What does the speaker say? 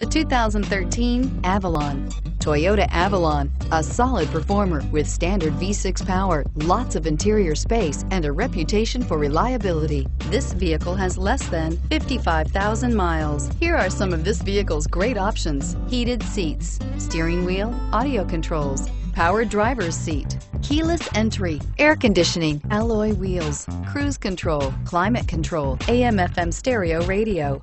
The 2013 Avalon. Toyota Avalon, a solid performer with standard V6 power, lots of interior space, and a reputation for reliability. This vehicle has less than 55,000 miles. Here are some of this vehicle's great options. Heated seats, steering wheel, audio controls, power driver's seat, keyless entry, air conditioning, alloy wheels, cruise control, climate control, AM FM stereo radio,